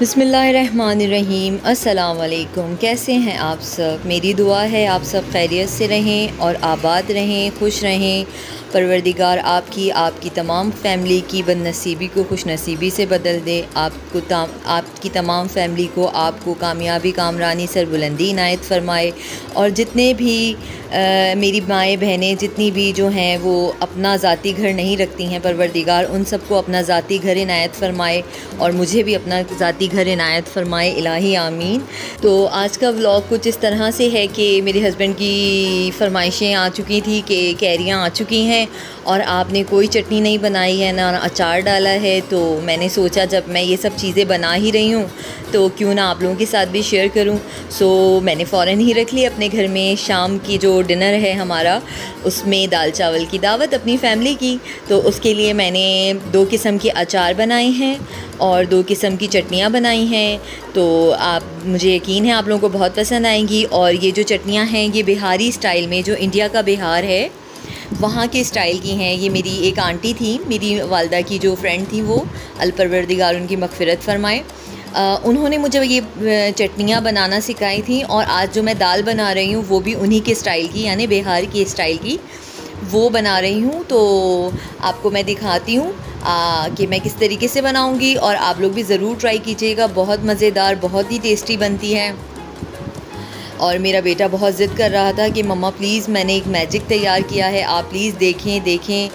बिसमीम अल्लाम कैसे हैं आप सब? मेरी दुआ है, आप सब खैरियत से रहें और आबाद रहें, खुश रहें। परवरदिगार आपकी आपकी तमाम फैमिली की बदनसीबी को खुश नसीबी से बदल दे। आपको आपकी तमाम फैमिली को आपको कामयाबी कामरानी सरबुलंदी इनायत फरमाए। और जितने भी आ, मेरी माएँ बहनें जितनी भी जो हैं वो अपना ज़ाती घर नहीं रखती हैं परवरदिगार उन सबको अपना ज़ाती घर इनायत फरमाए और मुझे भी अपना ज़ाती घर इनायत फरमाए। इलाही आमीन। तो आज का व्लॉग कुछ इस तरह से है कि मेरे हस्बैंड की फरमाइशें आ चुकी थी कि कैरियाँ आ चुकी हैं। और आपने कोई चटनी नहीं बनाई है ना अचार डाला है तो मैंने सोचा जब मैं ये सब चीज़ें बना ही रही हूँ तो क्यों ना आप लोगों के साथ भी शेयर करूँ। सो मैंने फ़ौर ही रख ली अपने घर में शाम की जो डिनर है हमारा, उसमें दाल चावल की दावत अपनी फैमिली की। तो उसके लिए मैंने दो किस्म के अचार बनाए हैं और दो किस्म की चटनियाँ बनाई हैं। तो आप, मुझे यकीन है आप लोगों को बहुत पसंद आएँगी और ये जो चटनियाँ हैं, ये बिहारी स्टाइल में, जो इंडिया का बिहार है वहाँ के स्टाइल की हैं। ये मेरी एक आंटी थी, मेरी वालदा की जो फ्रेंड थी वो, अलपरवरदिगार उनकी मगफ़रत फ़रमाए। उन्होंने मुझे ये चटनियाँ बनाना सिखाई थी और आज जो मैं दाल बना रही हूँ वो भी उन्हीं के स्टाइल की, यानी बिहार की स्टाइल की, वो बना रही हूँ। तो आपको मैं दिखाती हूँ कि मैं किस तरीके से बनाऊँगी और आप लोग भी ज़रूर ट्राई कीजिएगा। बहुत मज़ेदार, बहुत ही टेस्टी बनती है। और मेरा बेटा बहुत ज़िद कर रहा था कि मम्मा प्लीज़ मैंने एक मैजिक तैयार किया है आप प्लीज़ देखें देखें।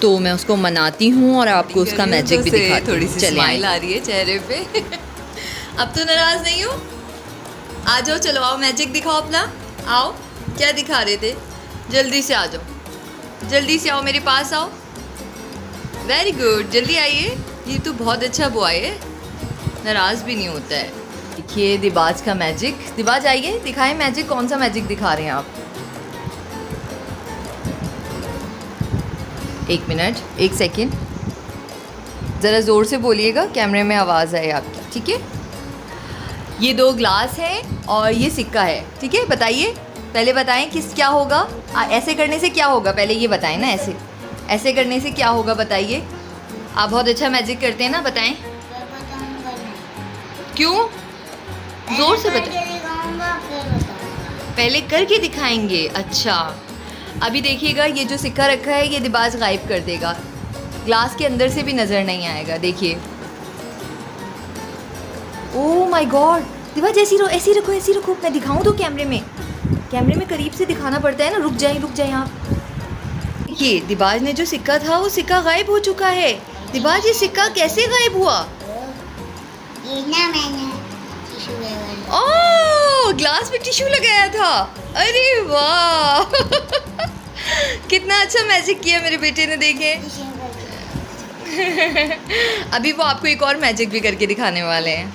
तो मैं उसको मनाती हूँ और आपको उसका मैजिक भी दिखाती थोड़ी सी स्माइल आ रही है चेहरे पे। अब तो नाराज़ नहीं हो? आ जाओ चलो आओ मैजिक दिखाओ अपना। आओ क्या दिखा रहे थे? जल्दी से आ जाओ। जल्दी से आओ मेरे पास आओ। वेरी गुड जल्दी आइए। ये तो बहुत अच्छा बॉय है। नाराज़ भी नहीं होता है। देखिए दिबाज का मैजिक दिबाज आइए दिखाएँ मैजिक कौन सा मैजिक दिखा रहे हैं आप? एक मिनट एक सेकेंड ज़रा ज़ोर से बोलिएगा कैमरे में आवाज़ आए आपकी ठीक है? ये दो ग्लास है और ये सिक्का है ठीक है? बताइए पहले बताएँ किस क्या होगा? आ, ऐसे करने से क्या होगा? पहले ये बताएँ ना ऐसे। ऐसे करने से क्या होगा बताइए। आप बहुत अच्छा मैजिक करते हैं ना बताएँ। क्यों? ज़ोर से बता। पहले करके दिखाएँगे अच्छा। अभी देखिएगा ये जो सिक्का रखा है ये दिबाज गायब कर देगा। ग्लास के अंदर से भी नज़र नहीं आएगा देखिए। ओ माय गॉड दिबाज ऐसी रहो ऐसी रखो ऐसी रखो। मैं दिखाऊँ तो कैमरे में। कैमरे में करीब से दिखाना पड़ता है ना। रुक जाए रुक जाए आप। ये दिबाज ने जो सिक्का था वो सिक्का गायब हो चुका है। दिबाज ये सिक्का कैसे गायब हुआ? ये ना मैंने ओह ग्लास में टिश्यू लगाया था। अरे वाह। कितना अच्छा मैजिक किया मेरे बेटे ने, देखे। अभी वो आपको एक और मैजिक भी करके दिखाने वाले हैं।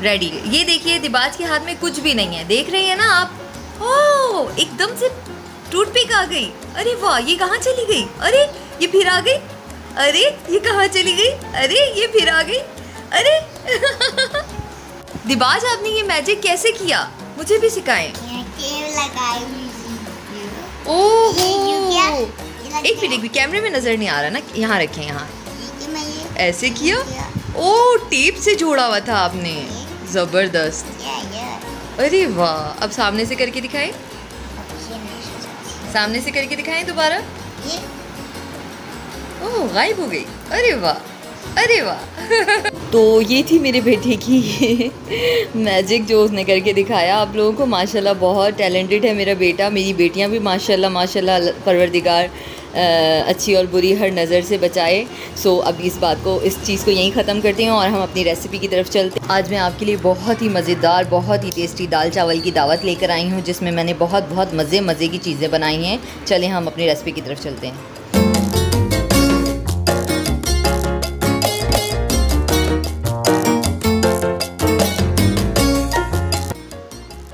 रेडी ये देखिए दिबाज के हाथ में कुछ भी नहीं है। देख रहे हैं ना आप? ओह, एकदम से टूट टूथपिक आ गई। अरे वाह, ये कहाँ चली गई? अरे, ये फिर आ गई? अरे, ये कहाँ चली गई? अरे, ये फिर आ गई? अरे दिबाज आपने ये मैजिक कैसे किया? मुझे भी सिखाएँ। ओह! एक मिनट भी कैमरे में नज़र नहीं आ रहा ना? यहाँ रखें यहाँ। ऐसे किया? ओ टेप से जोड़ा हुआ था आपने। ज़बरदस्त। अरे वाह! अब सामने से करके दिखाएँ। सामने से करके दिखाएँ दोबारा। ओह गायब हो गई। अरे वाह! अरे वाह। तो ये थी मेरे बेटे की मैजिक जो उसने करके दिखाया। आप लोगों को माशाल्लाह बहुत टैलेंटेड है मेरा बेटा। मेरी बेटियाँ भी माशाल्लाह माशाल्लाह परवरदिगार अच्छी और बुरी हर नज़र से बचाए। सो अब इस बात को, इस चीज़ को यहीं ख़त्म करते हैं और हम अपनी रेसिपी की तरफ़ चलते हैं। आज मैं आपके लिए बहुत ही मज़ेदार, बहुत ही टेस्टी दाल चावल की दावत लेकर आई हूँ, जिसमें मैंने बहुत बहुत मज़े मज़े की चीज़ें बनाई हैं। चलें हम अपनी रेसिपी की तरफ़ चलते हैं।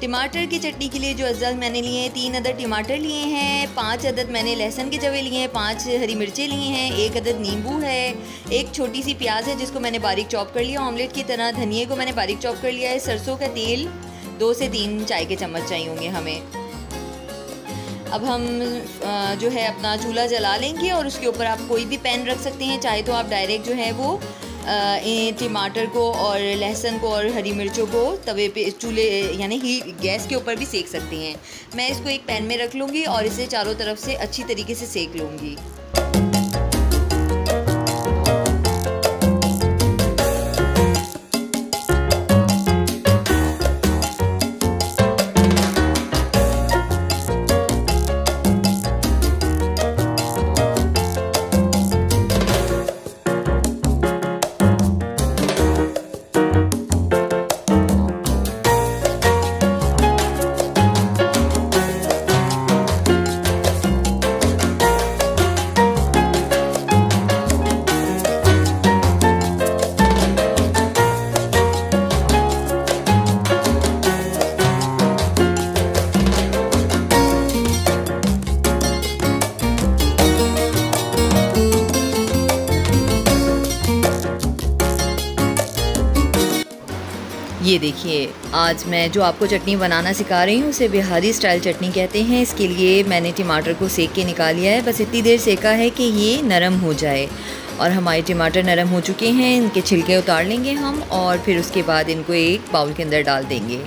टमाटर की चटनी के लिए जो अज्जा मैंने लिए हैं, तीन अदद टमाटर लिए हैं, पाँच अदद मैंने लहसुन के जवे लिए हैं, पाँच हरी मिर्चें लिए हैं, एक अदद नींबू है, एक छोटी सी प्याज है जिसको मैंने बारीक चॉप कर लिया, ऑमलेट की तरह धनिए को मैंने बारीक चॉप कर लिया है, सरसों का तेल, दो से तीन चाय के चम्मच चाहिए होंगे हमें। अब हम जो है अपना चूल्हा जला लेंगे और उसके ऊपर आप कोई भी पैन रख सकते हैं, चाहे तो आप डायरेक्ट जो है वो टमाटर को और लहसुन को और हरी मिर्चों को तवे पे, चूल्हे, यानी ही, गैस के ऊपर भी सेक सकते हैं। मैं इसको एक पैन में रख लूँगी और इसे चारों तरफ़ से अच्छी तरीके से सेक लूँगी। देखिए आज मैं जो आपको चटनी बनाना सिखा रही हूँ उसे बिहारी स्टाइल चटनी कहते हैं। इसके लिए मैंने टमाटर को सेक के निकाल लिया है। बस इतनी देर सेका है कि ये नरम हो जाए। और हमारे टमाटर नरम हो चुके हैं इनके छिलके उतार लेंगे हम और फिर उसके बाद इनको एक बाउल के अंदर डाल देंगे।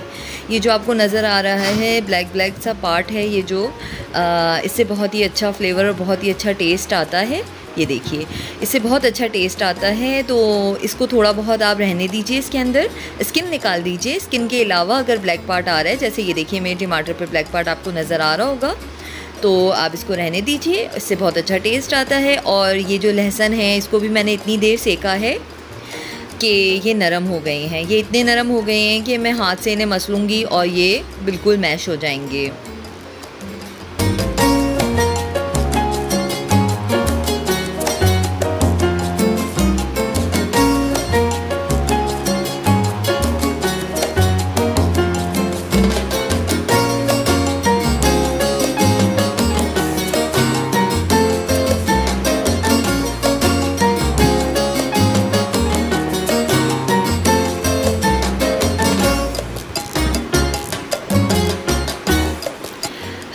ये जो आपको नज़र आ रहा है ब्लैक ब्लैक सा पार्ट है ये जो आ, इससे बहुत ही अच्छा फ्लेवर और बहुत ही अच्छा टेस्ट आता है। ये देखिए। इससे बहुत अच्छा टेस्ट आता है तो इसको थोड़ा बहुत आप रहने दीजिए इसके अंदर। स्किन निकाल दीजिए। स्किन के अलावा अगर ब्लैक पार्ट आ रहा है, जैसे ये देखिए, मेरे टमाटर पर ब्लैक पार्ट आपको नज़र आ रहा होगा तो आप इसको रहने दीजिए। इससे बहुत अच्छा टेस्ट आता है। और ये जो लहसुन है, इसको भी मैंने इतनी देर सेका है कि ये नरम हो गए हैं। ये इतने नरम हो गए हैं कि मैं हाथ से इन्हें मसलूँगी और ये बिल्कुल मैश हो जाएँगे।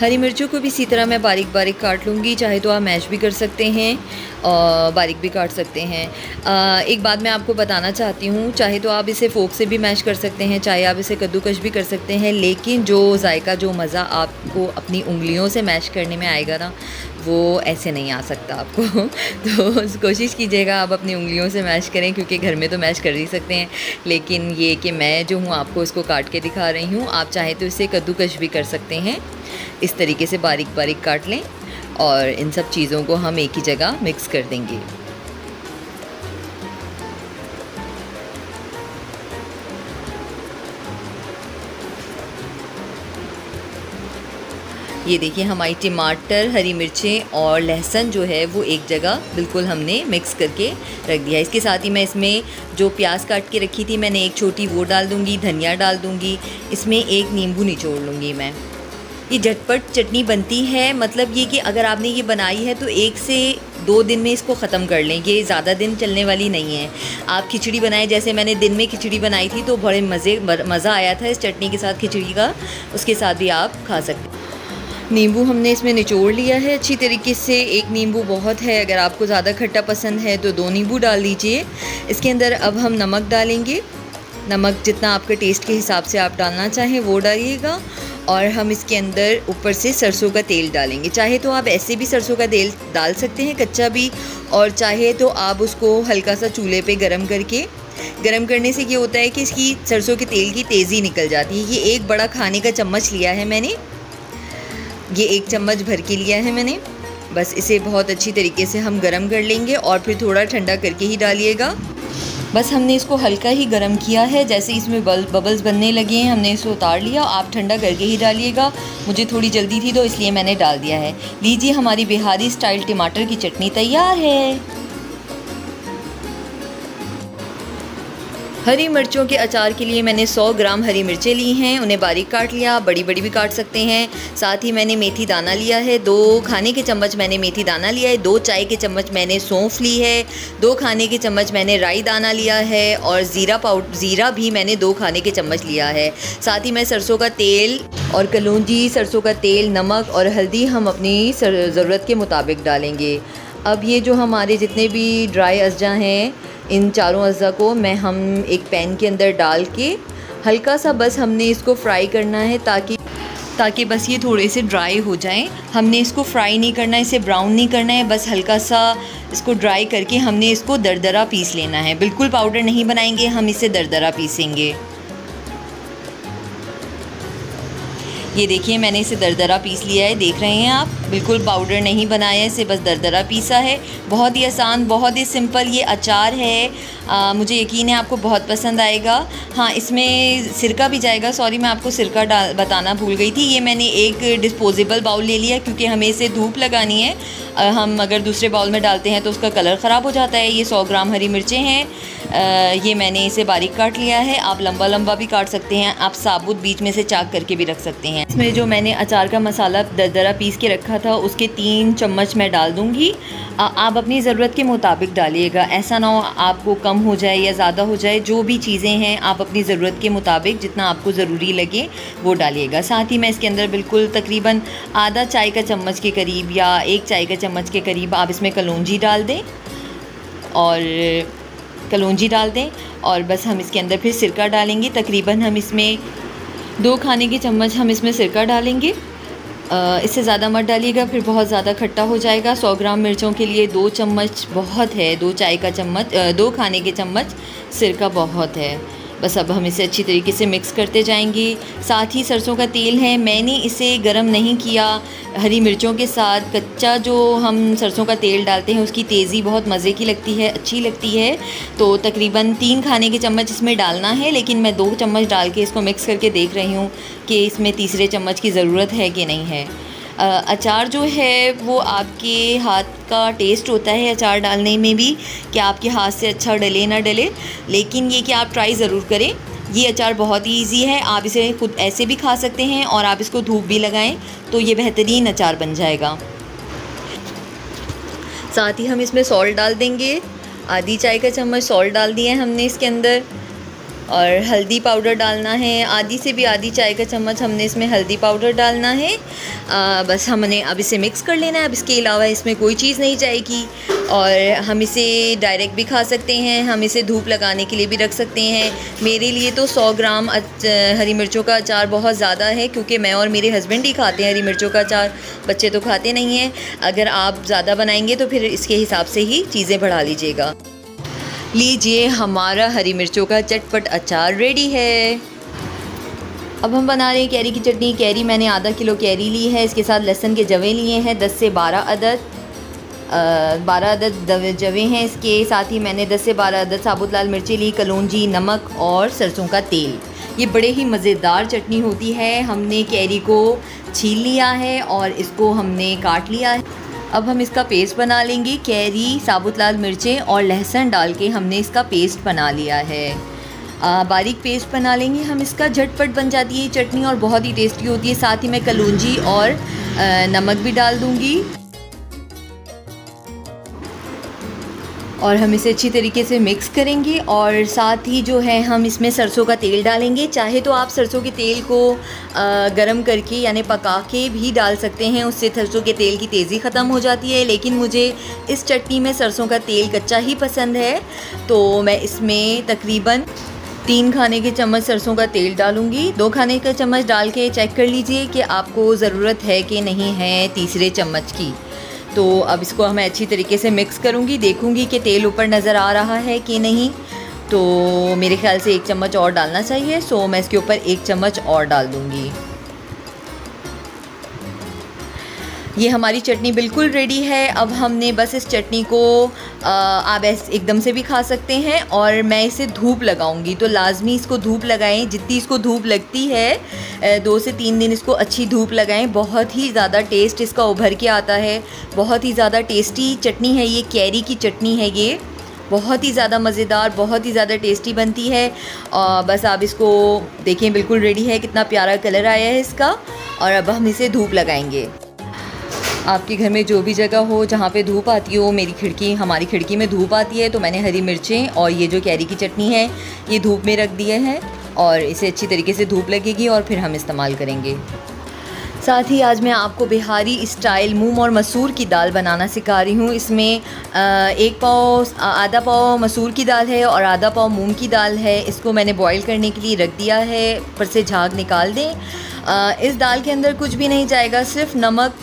हरी मिर्चों को भी इसी तरह मैं बारीक बारीक काट लूँगी, चाहे तो आप मैश भी कर सकते हैं और बारीक भी काट सकते हैं। एक बात मैं आपको बताना चाहती हूँ, चाहे तो आप इसे फोक से भी मैश कर सकते हैं, चाहे आप इसे कद्दूकश भी कर सकते हैं, लेकिन जो जायका, जो मज़ा आपको अपनी उंगलियों से मैश करने में आएगा ना, वो ऐसे नहीं आ सकता आपको। तो कोशिश कीजिएगा आप अपनी उंगलियों से मैश करें, क्योंकि घर में तो मैश कर ही सकते हैं। लेकिन ये कि मैं जो हूँ, आपको इसको काट के दिखा रही हूँ, आप चाहे तो इसे कद्दूकश भी कर सकते हैं। इस तरीके से बारीक बारीक काट लें और इन सब चीज़ों को हम एक ही जगह मिक्स कर देंगे। ये देखिए हमारी टमाटर, हरी मिर्चें और लहसुन जो है वो एक जगह बिल्कुल हमने मिक्स करके रख दिया इसके साथ ही मैं इसमें जो प्याज काट के रखी थी, मैंने एक छोटी वो डाल दूँगी, धनिया डाल दूँगी, इसमें एक नींबू निचोड़ लूँगी मैं। ये झटपट चटनी बनती है। मतलब ये कि अगर आपने ये बनाई है तो एक से दो दिन में इसको ख़त्म कर लें। ये ज़्यादा दिन चलने वाली नहीं है। आप खिचड़ी बनाए, जैसे मैंने दिन में खिचड़ी बनाई थी तो बड़े मज़े मज़ा आया था इस चटनी के साथ खिचड़ी का। उसके साथ भी आप खा सकते नींबू हमने इसमें निचोड़ लिया है। अच्छी तरीके से एक नींबू बहुत है। अगर आपको ज़्यादा खट्टा पसंद है तो दो नींबू डाल दीजिए। इसके अंदर अब हम नमक डालेंगे। नमक जितना आपके टेस्ट के हिसाब से आप डालना चाहें वो डालिएगा। और हम इसके अंदर ऊपर से सरसों का तेल डालेंगे। चाहे तो आप ऐसे भी सरसों का तेल डाल सकते हैं, कच्चा भी, और चाहे तो आप उसको हल्का सा चूल्हे पे गरम करके, गरम करने से ये होता है कि इसकी सरसों के तेल की तेज़ी निकल जाती है। ये एक बड़ा खाने का चम्मच लिया है मैंने। ये एक चम्मच भर के लिया है मैंने। बस इसे बहुत अच्छी तरीके से हम गरम कर लेंगे और फिर थोड़ा ठंडा करके ही डालिएगा। बस हमने इसको हल्का ही गर्म किया है, जैसे इसमें बल बबल्स बनने लगे हैं, हमने इसे उतार लिया, आप ठंडा करके ही डालिएगा। मुझे थोड़ी जल्दी थी तो इसलिए मैंने डाल दिया है। लीजिए हमारी बिहारी स्टाइल टमाटर की चटनी तैयार है। हरी मिर्चों के अचार के लिए मैंने 100 ग्राम हरी मिर्चें ली हैं, उन्हें बारीक काट लिया बड़ी बड़ी भी काट सकते हैं। साथ ही मैंने मेथी दाना लिया है, दो खाने के चम्मच मैंने मेथी दाना लिया है, दो चाय के चम्मच मैंने सौंफ ली है, दो खाने के चम्मच मैंने राई दाना लिया है और ज़ीरा पाउड, ज़ीरा भी मैंने दो खाने के चम्मच लिया है। साथ ही मैं सरसों का तेल और कलौजी, सरसों का तेल, नमक और हल्दी हम अपनी ज़रूरत के मुताबिक डालेंगे। अब ये जो हमारे जितने भी ड्राई अज्जा हैं इन चारों अज़ा को मैं हम एक पैन के अंदर डाल के हल्का सा बस हमने इसको फ्राई करना है ताकि ताकि बस ये थोड़े से ड्राई हो जाएँ। हमने इसको फ्राई नहीं करना है इसे ब्राउन नहीं करना है, बस हल्का सा इसको ड्राई करके हमने इसको दरदरा पीस लेना है। बिल्कुल पाउडर नहीं बनाएँगे, हम इसे दरदरा पीसेंगे। ये देखिए मैंने इसे दरदरा पीस लिया है देख रहे हैं आप। बिल्कुल पाउडर नहीं बनाया है इसे बस दरदरा पीसा है। बहुत ही आसान बहुत ही सिंपल ये अचार है। आ, मुझे यकीन है आपको बहुत पसंद आएगा। हाँ इसमें सिरका भी जाएगा। सॉरी मैं आपको सिरका डाल बताना भूल गई थी। ये मैंने एक डिस्पोजेबल बाउल ले लिया क्योंकि हमें इसे धूप लगानी है। आ, हम अगर दूसरे बाउल में डालते हैं तो उसका कलर ख़राब हो जाता है। ये सौ ग्राम हरी मिर्चें हैं। ये मैंने इसे बारीक काट लिया है। आप लंबा लंबा भी काट सकते हैं। आप साबुत बीच में से चाक करके भी रख सकते हैं। इसमें जो मैंने अचार का मसाला दरदरा पीस के रखा था, उसके तीन चम्मच मैं डाल दूँगी। आप अपनी ज़रूरत के मुताबिक डालिएगा। ऐसा ना हो आपको कम हो जाए या ज़्यादा हो जाए, जो भी चीज़ें हैं आप अपनी ज़रूरत के मुताबिक जितना आपको ज़रूरी लगे, वो डालिएगा। साथ ही मैं इसके अंदर बिल्कुल तकरीबन आधा चाय का चम्मच के करीब या एक चाय का चम्मच के करीब आप इसमें कलौजी डाल दें और कलौजी डाल दें और बस हम इसके अंदर फिर सिरका डालेंगे। तकरीबन हम इसमें दो खाने की चम्मच हम इसमें सिरका डालेंगे। इससे ज़्यादा मत डालिएगा, फिर बहुत ज़्यादा खट्टा हो जाएगा। सौ ग्राम मिर्चों के लिए दो चम्मच बहुत है, दो चाय का चम्मच दो खाने के चम्मच सिरका बहुत है। बस अब हम इसे अच्छी तरीके से मिक्स करते जाएँगे। साथ ही सरसों का तेल है, मैंने इसे गरम नहीं किया। हरी मिर्चों के साथ कच्चा जो हम सरसों का तेल डालते हैं, उसकी तेज़ी बहुत मज़े की लगती है, अच्छी लगती है। तो तकरीबन तीन खाने के चम्मच इसमें डालना है, लेकिन मैं दो चम्मच डाल के इसको मिक्स करके देख रही हूँ कि इसमें तीसरे चम्मच की ज़रूरत है कि नहीं है। अचार जो है, वो आपके हाथ का टेस्ट होता है अचार डालने में भी, कि आपके हाथ से अच्छा डले ना डले। लेकिन ये कि आप ट्राई ज़रूर करें। ये अचार बहुत ही ईजी है। आप इसे खुद ऐसे भी खा सकते हैं और आप इसको धूप भी लगाएँ तो ये बेहतरीन अचार बन जाएगा। साथ ही हम इसमें सॉल्ट डाल देंगे। आधी चाय का चम्मच सॉल्ट डाल दिया है हमने इसके अंदर। और हल्दी पाउडर डालना है। आधी से भी आधी चाय का चम्मच हमने इसमें हल्दी पाउडर डालना है। आ, बस हमने अब इसे मिक्स कर लेना है। अब इसके अलावा इसमें कोई चीज़ नहीं जाएगी और हम इसे डायरेक्ट भी खा सकते हैं। हम इसे धूप लगाने के लिए भी रख सकते हैं। मेरे लिए तो 100 ग्राम हरी मिर्चों का अचार बहुत ज़्यादा है क्योंकि मैं और मेरे हस्बैंड ही खाते हैं हरी मिर्चों का अचार। बच्चे तो खाते नहीं हैं। अगर आप ज़्यादा बनाएँगे तो फिर इसके हिसाब से ही चीज़ें बढ़ा लीजिएगा। लीजिए, हमारा हरी मिर्चों का चटपट अचार रेडी है। अब हम बना रहे हैं कैरी की चटनी। कैरी, मैंने आधा किलो कैरी ली है। इसके साथ लहसन के जवे लिए हैं, दस से बारह अदद। बारह अदद जवे हैं इसके। साथ ही मैंने दस से बारह अदद साबुत लाल मिर्ची ली, कलौजी, नमक और सरसों का तेल। ये बड़े ही मज़ेदार चटनी होती है। हमने कैरी को छील लिया है और इसको हमने काट लिया है। अब हम इसका पेस्ट बना लेंगे। कैरी साबुत लाल मिर्चें और लहसुन डाल के हमने इसका पेस्ट बना लिया है। आ, बारीक पेस्ट बना लेंगे हम इसका। झटपट बन जाती है चटनी और बहुत ही टेस्टी होती है। साथ ही मैं कलूंजी और आ, नमक भी डाल दूँगी। और हम इसे अच्छी तरीके से मिक्स करेंगे और साथ ही जो है हम इसमें सरसों का तेल डालेंगे। चाहे तो आप सरसों के तेल को गरम करके यानी पका के भी डाल सकते हैं, उससे सरसों के तेल की तेज़ी ख़त्म हो जाती है। लेकिन मुझे इस चटनी में सरसों का तेल कच्चा ही पसंद है तो मैं इसमें तकरीबन तीन खाने के चम्मच सरसों का तेल डालूँगी। दो खाने का चम्मच डाल के चेक कर लीजिए कि आपको ज़रूरत है कि नहीं है तीसरे चम्मच की। तो अब इसको मैं अच्छी तरीके से मिक्स करूँगी, देखूँगी कि तेल ऊपर नज़र आ रहा है कि नहीं। तो मेरे ख्याल से एक चम्मच और डालना चाहिए सो मैं इसके ऊपर एक चम्मच और डाल दूँगी। ये हमारी चटनी बिल्कुल रेडी है। अब हमने बस इस चटनी को आप ऐसे एकदम से भी खा सकते हैं और मैं इसे धूप लगाऊँगी। तो लाजमी इसको धूप लगाएँ। जितनी इसको धूप लगती है दो से तीन दिन इसको अच्छी धूप लगाएँ। बहुत ही ज़्यादा टेस्ट इसका उभर के आता है। बहुत ही ज़्यादा टेस्टी चटनी है ये, कैरी की चटनी है ये। बहुत ही ज़्यादा मज़ेदार, बहुत ही ज़्यादा टेस्टी बनती है। और बस आप इसको देखें, बिल्कुल रेडी है। कितना प्यारा कलर आया है इसका। और अब हम इसे धूप लगाएँगे। आपके घर में जो भी जगह हो जहाँ पे धूप आती हो, मेरी खिड़की, हमारी खिड़की में धूप आती है तो मैंने हरी मिर्चें और ये जो कैरी की चटनी है, ये धूप में रख दिए हैं और इसे अच्छी तरीके से धूप लगेगी और फिर हम इस्तेमाल करेंगे। साथ ही आज मैं आपको बिहारी स्टाइल मूंग और मसूर की दाल बनाना सिखा रही हूँ। इसमें एक पाव आधा पाव मसूर की दाल है और आधा पाव मूंग की दाल है। इसको मैंने बॉईल करने के लिए रख दिया है, ऊपर से झाग निकाल दें। इस दाल के अंदर कुछ भी नहीं जाएगा, सिर्फ़ नमक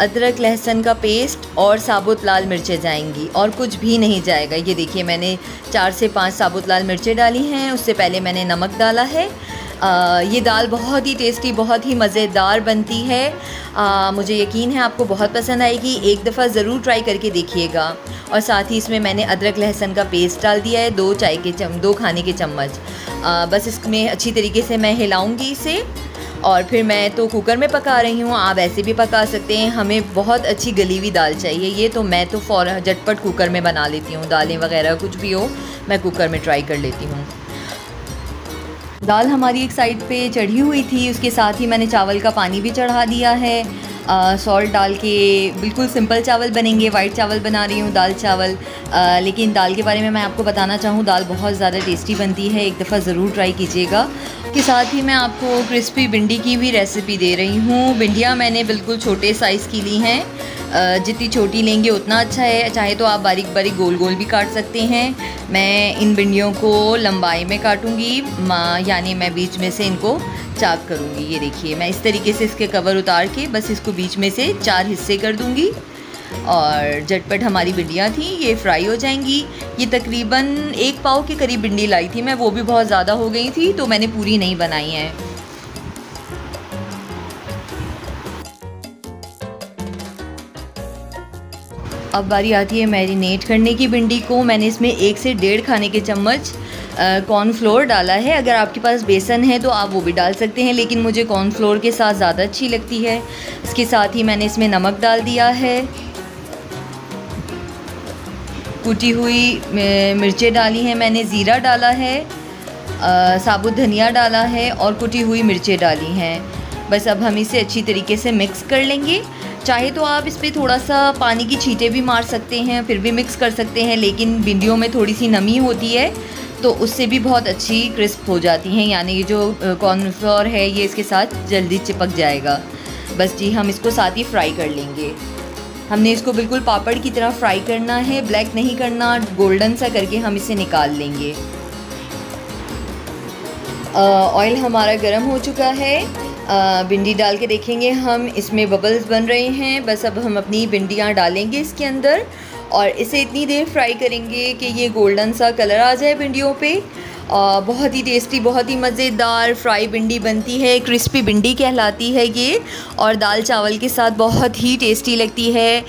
अदरक लहसुन का पेस्ट और साबुत लाल मिर्चें जाएँगी और कुछ भी नहीं जाएगा। ये देखिए मैंने चार से पाँच साबुत लाल मिर्चें डाली हैं। उससे पहले मैंने नमक डाला है। आ, ये दाल बहुत ही टेस्टी बहुत ही मज़ेदार बनती है। आ, मुझे यकीन है आपको बहुत पसंद आएगी। एक दफ़ा ज़रूर ट्राई करके देखिएगा। और साथ ही इसमें मैंने अदरक लहसुन का पेस्ट डाल दिया है दो चाय के चम दो खाने के चम्मच। बस इसमें अच्छी तरीके से मैं हिलाऊँगी इसे। और फिर मैं तो कुकर में पका रही हूँ आप ऐसे भी पका सकते हैं। हमें बहुत अच्छी गली हुई दाल चाहिए ये तो मैं तो फ़ौर झटपट कुकर में बना लेती हूँ। दालें वगैरह कुछ भी हो मैं कुकर में ट्राई कर लेती हूँ। दाल हमारी एक साइड पे चढ़ी हुई थी उसके साथ ही मैंने चावल का पानी भी चढ़ा दिया है। सॉल्ट डाल के बिल्कुल सिंपल चावल बनेंगे वाइट चावल बना रही हूँ दाल चावल। आ, लेकिन दाल के बारे में मैं आपको बताना चाहूँ दाल बहुत ज़्यादा टेस्टी बनती है एक दफ़ा ज़रूर ट्राई कीजिएगा। के साथ ही मैं आपको क्रिस्पी भिंडी की भी रेसिपी दे रही हूँ। भिंडियाँ मैंने बिल्कुल छोटे साइज़ की ली हैं। जितनी छोटी लेंगे उतना अच्छा है। चाहे तो आप बारीक बारीक गोल गोल भी काट सकते हैं। मैं इन भिंडियों को लंबाई में काटूँगी। यानी मैं बीच में से इनको चाक करूँगी। ये देखिए, मैं इस तरीके से इसके कवर उतार के बस इसको बीच में से चार हिस्से कर दूँगी। और झटपट हमारी भिंडियाँ थी, ये फ्राई हो जाएँगी। ये तकरीबन एक पाव के करीब भिंडी लाई थी मैं, वो भी बहुत ज़्यादा हो गई थी तो मैंने पूरी नहीं बनाई है। अब बारी आती है मैरिनेट करने की भिंडी को। मैंने इसमें एक से डेढ़ खाने के चम्मच कॉर्नफ्लोर डाला है। अगर आपके पास बेसन है तो आप वो भी डाल सकते हैं, लेकिन मुझे कॉर्नफ्लोर के साथ ज़्यादा अच्छी लगती है। इसके साथ ही मैंने इसमें नमक डाल दिया है। कुटी हुई मिर्चें डाली हैं, मैंने ज़ीरा डाला है साबुत धनिया डाला है और कुटी हुई मिर्चें डाली हैं। बस अब हम इसे अच्छी तरीके से मिक्स कर लेंगे। चाहे तो आप इस पर थोड़ा सा पानी की छींटे भी मार सकते हैं, फिर भी मिक्स कर सकते हैं, लेकिन भिंडियों में थोड़ी सी नमी होती है तो उससे भी बहुत अच्छी क्रिस्प हो जाती हैं, यानी ये जो कॉर्नफ्लोर है, ये इसके साथ जल्दी चिपक जाएगा। बस जी, हम इसको साथ ही फ्राई कर लेंगे। हमने इसको बिल्कुल पापड़ की तरह फ्राई करना है। ब्लैक नहीं करना गोल्डन सा करके हम इसे निकाल लेंगे। ऑयल हमारा गर्म हो चुका है। भिंडी डाल के देखेंगे हम, इसमें बबल्स बन रहे हैं। बस अब हम अपनी भिंडियाँ डालेंगे इसके अंदर। और इसे इतनी देर फ्राई करेंगे कि ये गोल्डन सा कलर आ जाए भिंडियों पे। बहुत ही टेस्टी बहुत ही मज़ेदार फ्राई भिंडी बनती है क्रिस्पी भिंडी कहलाती है ये और दाल चावल के साथ बहुत ही टेस्टी लगती है।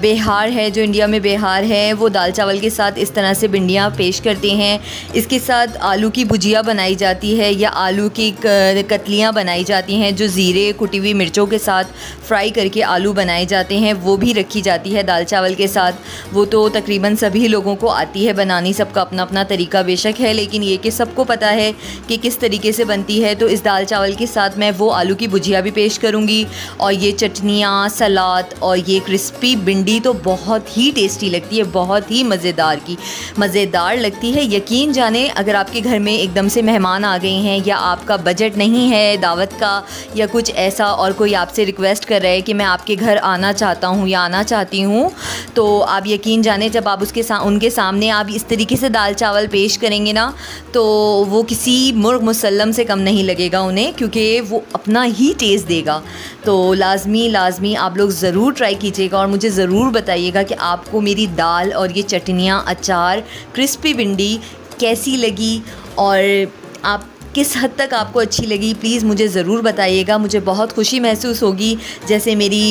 बिहार है, जो इंडिया में बिहार है, वो दाल चावल के साथ इस तरह से भिंडियाँ पेश करते हैं। इसके साथ आलू की भुजिया बनाई जाती है या आलू की कतलियाँ बनाई जाती हैं, जो ज़ीरे, कुटी हुई मिर्चों के साथ फ्राई करके आलू बनाए जाते हैं, वो भी रखी जाती है दाल चावल के साथ। वो तो तकरीबन सभी लोगों को आती है बनानी, सबका अपना अपना तरीका बेशक है, लेकिन लेकिन ये कि सबको पता है कि किस तरीके से बनती है तो इस दाल चावल के साथ मैं वो आलू की भुजिया भी पेश करूँगी। और ये चटनियाँ, सलाद और ये क्रिस्पी भिंडी तो बहुत ही टेस्टी लगती है, बहुत ही मज़ेदार की, मज़ेदार लगती है। यकीन जाने, अगर आपके घर में एकदम से मेहमान आ गए हैं या आपका बजट नहीं है दावत का या कुछ ऐसा और कोई आपसे रिक्वेस्ट कर रहा है कि मैं आपके घर आना चाहता हूँ या आना चाहती हूँ तो आप यकीन जाने, जब आप उसके सा, उनके सामने आप इस तरीके से दाल चावल पेश करेंगे ना तो वो किसी मुर्ग मुसलम से कम नहीं लगेगा उन्हें, क्योंकि वो अपना ही टेस्ट देगा। तो लाजमी लाजमी आप लोग ज़रूर ट्राई कीजिएगा और मुझे ज़रूर बताइएगा कि आपको मेरी दाल और ये चटनियाँ, अचार क्रिस्पी भिंडी कैसी लगी और आप किस हद तक आपको अच्छी लगी प्लीज़ मुझे ज़रूर बताइएगा। मुझे बहुत खुशी महसूस होगी। जैसे मेरी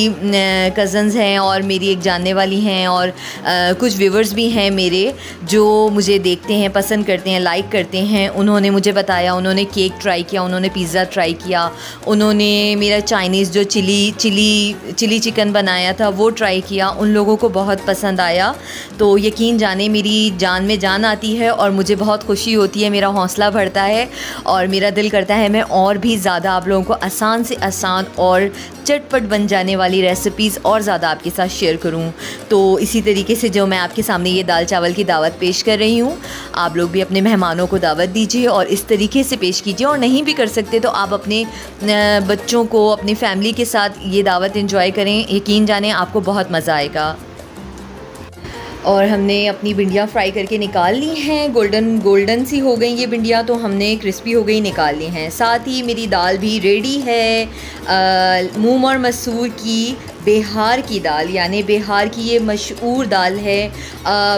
कज़न्स हैं और मेरी एक जानने वाली हैं और आ, कुछ व्यूवर्स भी हैं मेरे जो मुझे देखते हैं पसंद करते हैं लाइक करते हैं। उन्होंने मुझे बताया उन्होंने केक ट्राई किया उन्होंने पिज़्ज़ा ट्राई किया। उन्होंने मेरा चाइनीज़ जो चिली चिली चिली चिकन बनाया था वो ट्राई किया। उन लोगों को बहुत पसंद आया। तो यकीन जाने मेरी जान में जान आती है और मुझे बहुत खुशी होती है मेरा हौसला बढ़ता है। और मेरा दिल करता है मैं और भी ज़्यादा आप लोगों को आसान से आसान और चटपट बन जाने वाली रेसिपीज़ और ज़्यादा आपके साथ शेयर करूँ। तो इसी तरीके से जो मैं आपके सामने ये दाल चावल की दावत पेश कर रही हूँ, आप लोग भी अपने मेहमानों को दावत दीजिए और इस तरीके से पेश कीजिए और नहीं भी कर सकते तो आप अपने बच्चों को, अपनी फैमिली के साथ ये दावत इन्जॉय करें, यकीन जाने आपको बहुत मज़ा आएगा। और हमने अपनी भिंडियाँ फ्राई करके निकाल ली हैं। गोल्डन गोल्डन सी हो गई ये भिंडियाँ तो हमने क्रिस्पी हो गई निकाल ली हैं। साथ ही मेरी दाल भी रेडी है। मूंग और मसूर की बिहार की दाल, यानी बिहार की ये मशहूर दाल है।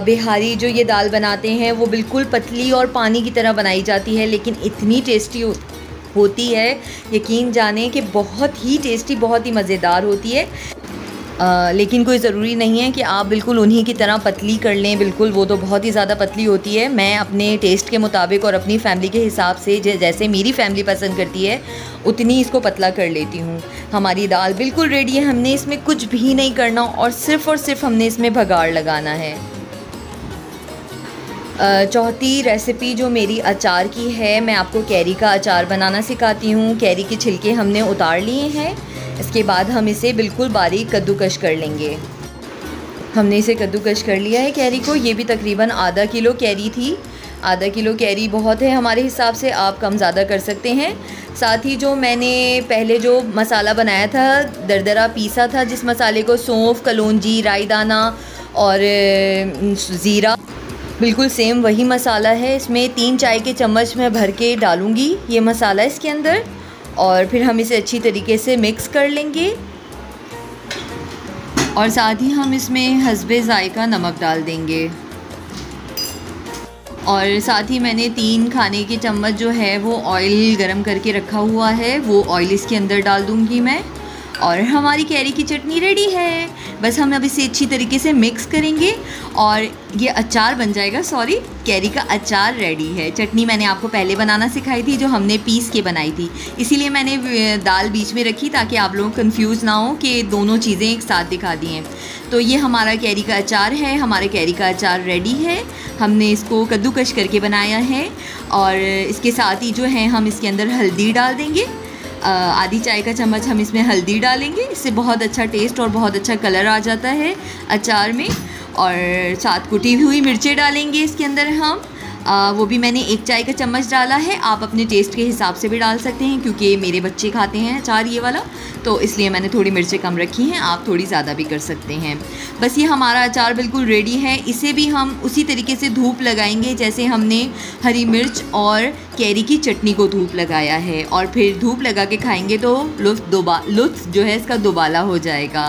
बिहारी जो ये दाल बनाते हैं, वो बिल्कुल पतली और पानी की तरह बनाई जाती है, लेकिन इतनी टेस्टी हो, होती है। यकीन जाने कि बहुत ही टेस्टी बहुत ही मज़ेदार होती है। आ, लेकिन कोई ज़रूरी नहीं है कि आप बिल्कुल उन्हीं की तरह पतली कर लें। बिल्कुल वो तो बहुत ही ज़्यादा पतली होती है। मैं अपने टेस्ट के मुताबिक और अपनी फैमिली के हिसाब से जैसे मेरी फैमिली पसंद करती है उतनी इसको पतला कर लेती हूँ। हमारी दाल बिल्कुल रेडी है हमने इसमें कुछ भी नहीं करना और सिर्फ़ और सिर्फ़ हमने इसमें भगाड़ लगाना है। चौथी रेसिपी जो मेरी अचार की है मैं आपको कैरी का अचार बनाना सिखाती हूँ। कैरी के छिलके हमने उतार लिए हैं। इसके बाद हम इसे बिल्कुल बारीक कद्दूकश कर लेंगे। हमने इसे कद्दूकश कर लिया है कैरी को। ये भी तकरीबन आधा किलो कैरी थी। आधा किलो कैरी बहुत है हमारे हिसाब से, आप कम ज़्यादा कर सकते हैं। साथ ही जो मैंने पहले जो मसाला बनाया था, दरदरा पीसा था, जिस मसाले को सौंफ, कलौजी राई दाना और ज़ीरा, बिल्कुल सेम वही मसाला है। इसमें तीन चाय के चम्मच मैं भर के डालूँगी। ये मसाला इसके अंदर। और फिर हम इसे अच्छी तरीके से मिक्स कर लेंगे। और साथ ही हम इसमें हसबे ज़ायका नमक डाल देंगे। और साथ ही मैंने तीन खाने के चम्मच जो है वो ऑयल गरम करके रखा हुआ है, वो ऑयल इसके अंदर डाल दूँगी मैं। और हमारी कैरी की चटनी रेडी है। बस हम अब इसे अच्छी तरीके से मिक्स करेंगे और ये अचार बन जाएगा। सॉरी कैरी का अचार रेडी है। चटनी मैंने आपको पहले बनाना सिखाई थी, जो हमने पीस के बनाई थी। इसीलिए मैंने दाल बीच में रखी ताकि आप लोग कंफ्यूज ना हो कि दोनों चीज़ें एक साथ दिखा दी हैं। तो ये हमारा कैरी का अचार है। हमारे कैरी का अचार रेडी है। हमने इसको कद्दूकश करके बनाया है और इसके साथ ही जो है हम इसके अंदर हल्दी डाल देंगे। आधी चाय का चम्मच हम इसमें हल्दी डालेंगे। इससे बहुत अच्छा टेस्ट और बहुत अच्छा कलर आ जाता है अचार में। और साथ कुटी हुई मिर्चें डालेंगे इसके अंदर हम। आ, वो भी मैंने एक चाय का चम्मच डाला है। आप अपने टेस्ट के हिसाब से भी डाल सकते हैं क्योंकि मेरे बच्चे खाते हैं अचार ये वाला। तो इसलिए मैंने थोड़ी मिर्चें कम रखी हैं आप थोड़ी ज़्यादा भी कर सकते हैं। बस ये हमारा अचार बिल्कुल रेडी है। इसे भी हम उसी तरीके से धूप लगाएँगे जैसे हमने हरी मिर्च और कैरी की चटनी को धूप लगाया है। और फिर धूप लगा के खाएँगे तो लुत्फ दोबा लुत्फ जो है इसका दोबाला हो जाएगा।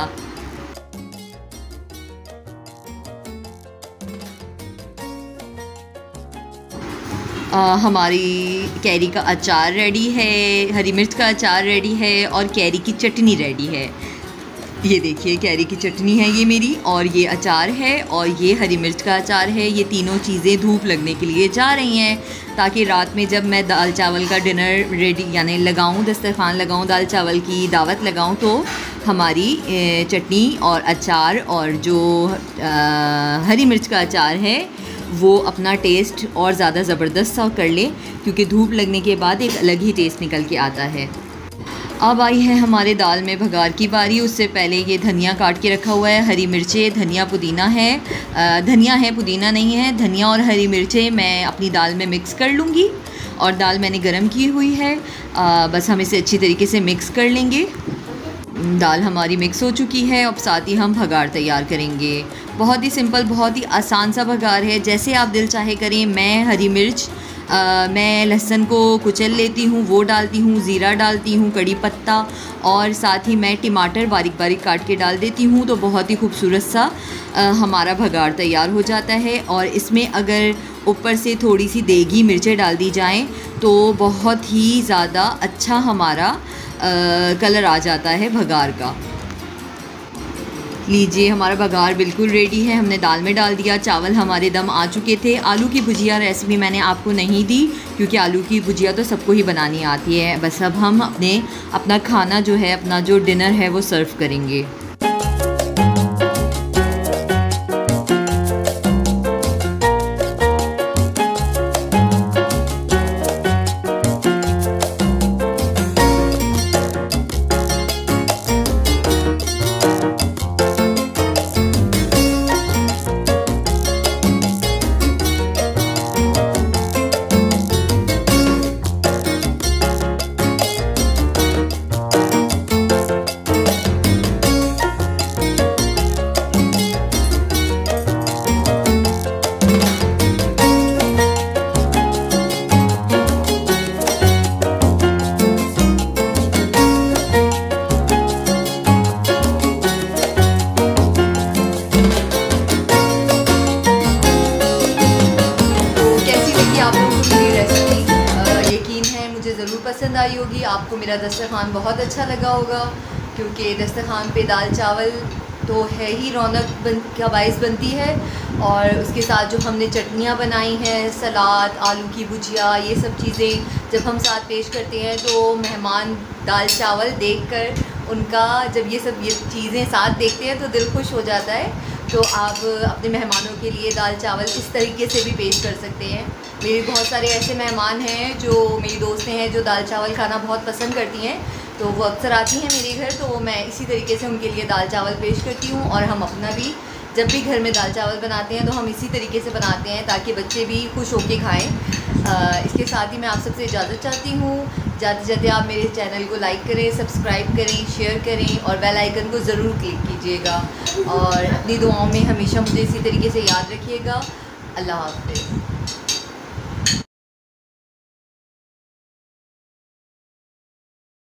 आ, हमारी कैरी का अचार रेडी है हरी मिर्च का अचार रेडी है और कैरी की चटनी रेडी है। ये देखिए कैरी की चटनी है ये मेरी और ये अचार है और ये हरी मिर्च का अचार है। ये तीनों चीज़ें धूप लगने के लिए जा रही हैं ताकि रात में जब मैं दाल चावल का डिनर रेडी यानी लगाऊँ दस्तरखान लगाऊँ दाल चावल की दावत लगाऊँ तो हमारी चटनी और अचार और जो आ, हरी मिर्च का अचार है वो अपना टेस्ट और ज़्यादा ज़बरदस्त सा कर ले, क्योंकि धूप लगने के बाद एक अलग ही टेस्ट निकल के आता है। अब आई है हमारे दाल में भगार की बारी। उससे पहले ये धनिया काट के रखा हुआ है, हरी मिर्चें, धनिया पुदीना है। धनिया है, पुदीना नहीं है, धनिया और हरी मिर्चें मैं अपनी दाल में मिक्स कर लूँगी और दाल मैंने गरम की हुई है। बस हम इसे अच्छी तरीके से मिक्स कर लेंगे। दाल हमारी मिक्स हो चुकी है अब साथ ही हम भगार तैयार करेंगे। बहुत ही सिंपल बहुत ही आसान सा भगार है। जैसे आप दिल चाहे करें मैं हरी मिर्च आ, मैं लहसुन को कुचल लेती हूँ वो डालती हूँ ज़ीरा डालती हूँ कड़ी पत्ता और साथ ही मैं टमाटर बारीक बारीक काट के डाल देती हूँ तो बहुत ही खूबसूरत सा आ, हमारा भगार तैयार हो जाता है। और इसमें अगर ऊपर से थोड़ी सी देगी मिर्चें डाल दी जाएँ तो बहुत ही ज़्यादा अच्छा हमारा कलर आ जाता है भगार का। लीजिए, हमारा बघार बिल्कुल रेडी है। हमने दाल में डाल दिया, चावल हमारे दम आ चुके थे। आलू की भुजिया रेसिपी मैंने आपको नहीं दी, क्योंकि आलू की भुजिया तो सबको ही बनानी आती है। बस अब हम अपने, अपना खाना जो है, अपना जो डिनर है, वो सर्व करेंगे। क्योंकि दस्तरखान पे दाल चावल तो है ही, रौनक बन, का बायस बनती है। और उसके साथ जो हमने चटनियाँ बनाई हैं, सलाद, आलू की भुजिया, ये सब चीज़ें जब हम साथ पेश करते हैं तो मेहमान दाल चावल देखकर उनका जब ये सब, ये चीज़ें साथ देखते हैं तो दिल खुश हो जाता है। तो आप अपने मेहमानों के लिए दाल चावल इस तरीके से भी पेश कर सकते हैं। मेरे बहुत सारे ऐसे मेहमान हैं, जो मेरी दोस्तें हैं, जो दाल चावल खाना बहुत पसंद करती हैं। तो वो अक्सर आती हैं मेरे घर तो मैं इसी तरीके से उनके लिए दाल चावल पेश करती हूँ और हम अपना भी, जब भी घर में दाल चावल बनाते हैं तो हम इसी तरीके से बनाते हैं ताकि बच्चे भी खुश होके खाएँ। इसके साथ ही मैं आप सबसे इजाज़त चाहती हूँ। जाते जाते आप मेरे चैनल को लाइक करें, सब्सक्राइब करें, शेयर करें और बेल आइकन को ज़रूर क्लिक कीजिएगा। और अपनी दुआओं में हमेशा मुझे इसी तरीके से याद रखिएगा। अल्लाह हाफिज़।